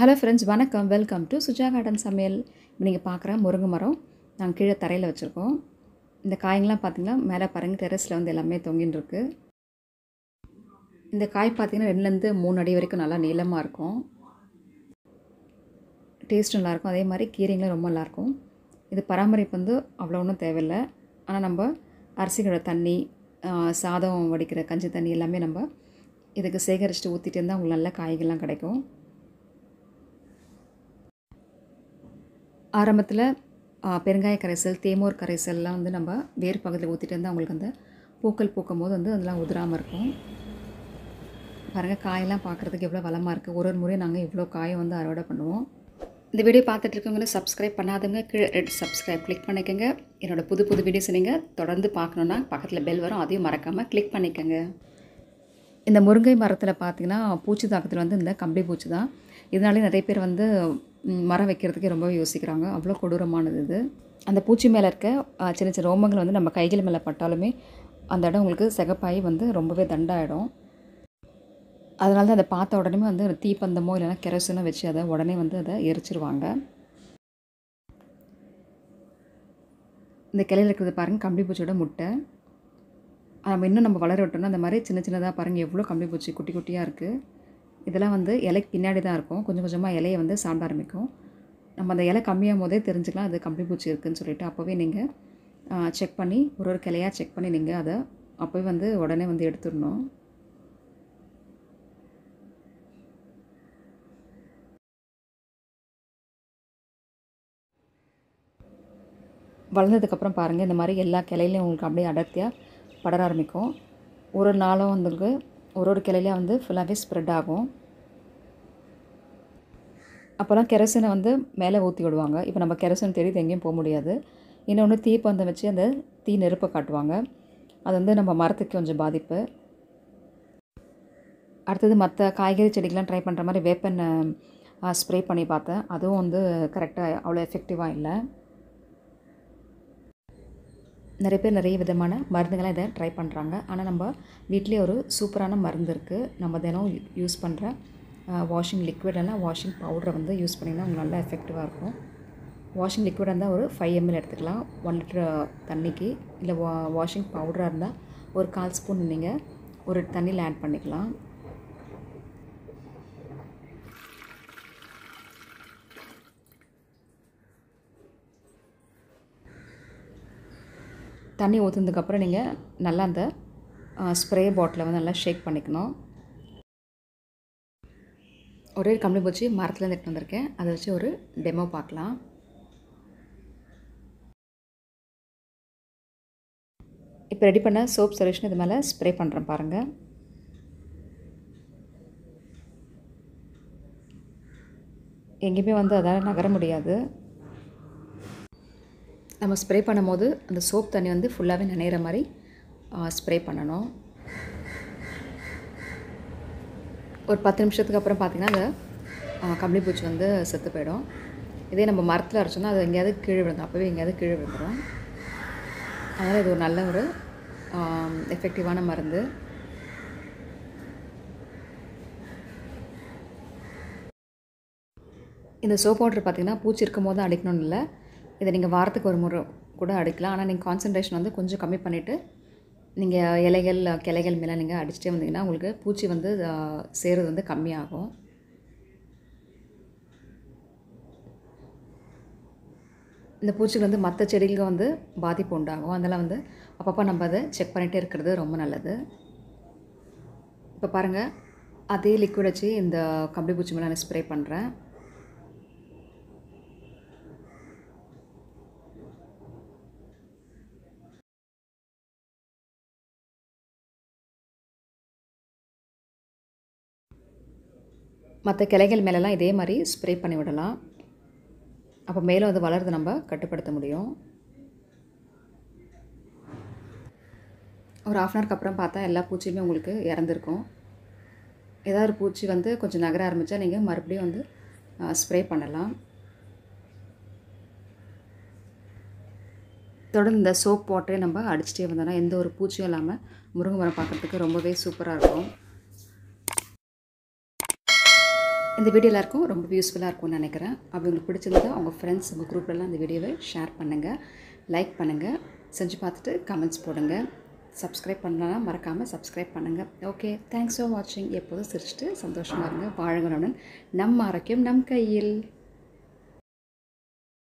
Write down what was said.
Hello friends வணக்கம். Welcome to Suja garden சமையல். நீங்கள் பார்க்குற முருங்கை மரம் நாங்கள் கீழே தரையில் வச்சுருக்கோம். இந்த காய்ங்கெலாம் பார்த்தீங்கன்னா மேலே பாருங்கள் டெரஸில் வந்து எல்லாமே தொங்கின்னு இருக்கு. இந்த காய் பார்த்தீங்கன்னா ரெண்டுலேருந்து மூணு அடி வரைக்கும் நல்லா நீளமாக இருக்கும். டேஸ்ட் நல்லாயிருக்கும் அதே மாதிரி கீரைங்களும் ரொம்ப நல்லாயிருக்கும் இது பராமரிப்பு வந்து அவ்வளோ ஒன்றும் தேவையில்லை. ஆனால் நம்ம அரிசிகளோட தண்ணி சாதம் வடிக்கிற கஞ்சி தண்ணி எல்லாமே நம்ம இதுக்கு சேகரிச்சுட்டு ஊற்றிட்டு இருந்தால் உங்களுக்கு நல்ல காய்கள்லாம் கிடைக்கும். ஆரம்பத்தில் பெருங்காய கரைசல் தேமோர் கரைசல்லாம் வந்து நம்ம வேறு பகுதியில் ஊற்றிட்டு இருந்தால் அவங்களுக்கு அந்த பூக்கள் பூக்கும் போது வந்து அதெல்லாம் உதிராமல் இருக்கும். பாருங்கள் காயெல்லாம் பார்க்குறதுக்கு எவ்வளோ வளமாக இருக்குது ஒரு ஒரு முறையும் நாங்கள் இவ்வளோ காயை வந்து அறுவடை பண்ணுவோம். இந்த வீடியோ பார்த்துட்டு இருக்கவங்க சப்ஸ்கிரைப் பண்ணாதவங்க கீழே ரெட் சப்ஸ்கிரைப் கிளிக் பண்ணிக்கோங்க. என்னோட புது புது வீடியோஸ் நீங்கள் தொடர்ந்து பார்க்கணுன்னா பக்கத்தில் பெல் வரும். அதையும் மறக்காமல் கிளிக் பண்ணிக்கோங்க. இந்த முருங்கை மரத்தில் பார்த்திங்கன்னா பூச்சி தாக்கத்தில் வந்து இந்த கம்பளி பூச்சி தான். இதனாலே நிறைய பேர் வந்து மரம் வைக்கிறதுக்கே ரொம்ப யோசிக்கிறாங்க. அவ்வளோ கொடூரமானது இது. அந்த பூச்சி மேலே இருக்க சின்ன சின்ன ரோமங்கள் வந்து நம்ம கைகள் மேலே பட்டாலுமே அந்த இடம் உங்களுக்கு சிகப்பாகி வந்து ரொம்பவே தண்டாயிடும். அதனால தான் அதை பார்த்த உடனே வந்து ஒரு தீப்பந்தமோ இல்லைன்னா கெரசினோ வச்சு அதை உடனே வந்து அதை எரிச்சிருவாங்க. இந்த கிளையில் இருக்கிறது பாருங்கள் கம்பளி பூச்சியோட முட்டை. நம்ம இன்னும் நம்ம வளர விட்டோம்னா அந்த மாதிரி சின்ன சின்னதாக பாருங்கள் எவ்வளோ கம்பளி பூச்சி குட்டி குட்டியாக இருக்குது இதெல்லாம் வந்து இலைக்கு பின்னாடி தான் இருக்கும். கொஞ்சம் கொஞ்சமாக இலையை வந்து சாப்பிட ஆரம்பிக்கும். நம்ம அந்த இலை கம்மியாகும் போதே தெரிஞ்சுக்கலாம் அது கம்பளி பூச்சி இருக்குதுன்னு சொல்லிட்டு அப்போவே நீங்கள் செக் பண்ணி ஒரு ஒரு கிளையாக செக் பண்ணி நீங்கள் அதை அப்போவே வந்து உடனே வந்து எடுத்துடணும். வளர்ந்ததுக்கப்புறம் பாருங்கள் இந்த மாதிரி எல்லா கிளையிலையும் உங்களுக்கு அப்படியே அடர்த்தியாக படர ஆரம்பிக்கும். ஒரு நாளும் உங்களுக்கு ஒரு ஒரு கிளையிலையும் வந்து ஃபுல்லாகவே ஸ்ப்ரெட் ஆகும். அப்போல்லாம் கெரசினை வந்து மேலே ஊற்றி விடுவாங்க. இப்போ நம்ம கெரசின் தேடி எங்கேயும் போக முடியாது. இன்னொன்று தீப்பந்தம் வச்சு அந்த தீ நெருப்பை காட்டுவாங்க. அது வந்து நம்ம மரத்துக்கு கொஞ்சம் பாதிப்பு. அடுத்தது மற்ற காய்கறி செடிக்கெலாம் ட்ரை பண்ணுற மாதிரி வேப்பெண்ணெய் ஸ்ப்ரே பண்ணி பார்த்தேன். அதுவும் வந்து கரெக்டாக அவ்வளோ எஃபெக்டிவாக இல்லை. நிறைய பேர் நிறைய விதமான மருந்துகள்லாம் இதை ட்ரை பண்ணுறாங்க ஆனால் நம்ம வீட்டிலே ஒரு சூப்பரான மருந்து இருக்குது நம்ம தினம் யூஸ் பண்ணுற வாஷிங் லிக்விட் இல்லைனா வாஷிங் பவுடரை வந்து யூஸ் பண்ணிங்கன்னா உங்களுக்கு நல்லா எஃபெக்டிவாக இருக்கும். வாஷிங் லிக்விடாக இருந்தால் ஒரு ஃபைவ் எம்எல் எடுத்துக்கலாம். ஒன் லிட்டர் தண்ணிக்கு. இல்லை வா வாஷிங் பவுடராக இருந்தால் ஒரு கால் ஸ்பூன் நீங்கள் ஒரு தண்ணியில் ஆட் பண்ணிக்கலாம். தண்ணி ஊற்றுனதுக்கப்புறம் நீங்கள் நல்லா அந்த ஸ்ப்ரே பாட்டிலை வந்து நல்லா ஷேக் பண்ணிக்கணும். ஒரே ஒரு கம்பளி பூச்சி மரத்துலேருந்து எடுத்து வந்திருக்கேன். அதை வச்சு ஒரு டெமோ பார்க்கலாம். இப்போ ரெடி பண்ண சோப் சொல்யூஷன் இது மேலே ஸ்ப்ரே பண்ணுறேன் பாருங்கள் எங்கேயுமே வந்து அதால் நகர முடியாது. நம்ம ஸ்ப்ரே பண்ணும்போது அந்த சோப் தண்ணி வந்து ஃபுல்லாகவே நினைகிற மாதிரி ஸ்ப்ரே பண்ணணும். ஒரு பத்து நிமிஷத்துக்கு அப்புறம் பார்த்திங்கன்னா அந்த கம்பளி பூச்சி வந்து செத்து போயிடும். இதே நம்ம மரத்தில் அரைச்சோம்னா அது எங்கேயாவது கீழே விழுந்தோம் அப்போவே எங்கேயாவது கீழே விழுந்துடும் அதனால் இது ஒரு நல்ல ஒரு எஃபெக்டிவான மருந்து. இந்த சோப் பவுடர் பார்த்தீங்கன்னா பூச்சி இருக்கும் போது அடிக்கணும்னு இல்லை. இதை நீங்கள் வாரத்துக்கு ஒரு முறை கூட அடிக்கலாம். ஆனால் நீங்கள் கான்சன்ட்ரேஷன் வந்து கொஞ்சம் கம்மி பண்ணிவிட்டு நீங்கள் இலைகள் கிளைகள் மேலே நீங்கள் அடிச்சிட்டே வந்தீங்கன்னா உங்களுக்கு பூச்சி வந்து ஆ, சேருறது வந்து கம்மியாகும். இந்த பூச்சிக்கு வந்து மற்ற செடிகளுக்கு வந்து பாதிப்பு உண்டாகும். அதனால் வந்து அப்பப்போ நம்ம அதை செக் பண்ணிகிட்டே இருக்கிறது ரொம்ப நல்லது. இப்போ பாருங்கள் அதே லிக்விட் வச்சு இந்த கம்பளி பூச்சி மேலே நான் ஸ்ப்ரே பண்ணுறேன் மற்ற கிளைகள் மேலெலாம் இதே மாதிரி ஸ்ப்ரே பண்ணி விடலாம். அப்போ மேலும் அது வளர்றது நம்ம கட்டுப்படுத்த முடியும். ஒரு ஆஃப் அன் ஹவருக்கு அப்புறம் பார்த்தா எல்லா பூச்சியுமே உங்களுக்கு இறந்துருக்கும். ஏதாவது ஒரு பூச்சி வந்து கொஞ்சம் நகர ஆரம்பித்தா நீங்கள் மறுபடியும் வந்து ஸ்ப்ரே பண்ணலாம். தொடர்ந்து இந்த சோப் போட்டே நம்ம அடிச்சிட்டே வந்தோம்னா எந்த ஒரு பூச்சியும் இல்லாமல் முருங்கை மரம் பார்க்குறதுக்கு ரொம்பவே சூப்பராக இருக்கும். இந்த வீடியோ எல்லாருக்கும் ரொம்ப யூஸ்ஃபுல்லாக இருக்கும்னு நினைக்கிறேன். அப்படி உங்களுக்கு பிடிச்சிருந்தா உங்கள் ஃப்ரெண்ட்ஸ் உங்கள் குரூப்லலாம் இந்த வீடியோவை ஷேர் பண்ணுங்கள் லைக் பண்ணுங்கள் செஞ்சு பார்த்துட்டு கமெண்ட்ஸ் போடுங்க. சப்ஸ்கிரைப் பண்ணலாம் மறக்காமல் சப்ஸ்கிரைப் பண்ணுங்கள் ஓகே தேங்க்ஸ் ஃபார் வாட்சிங் எப்போதும் சிரிச்சிட்டு சந்தோஷமாக இருங்க. வாழங்களுடன் நம் ஆரோக்கியம் நம் கையில்.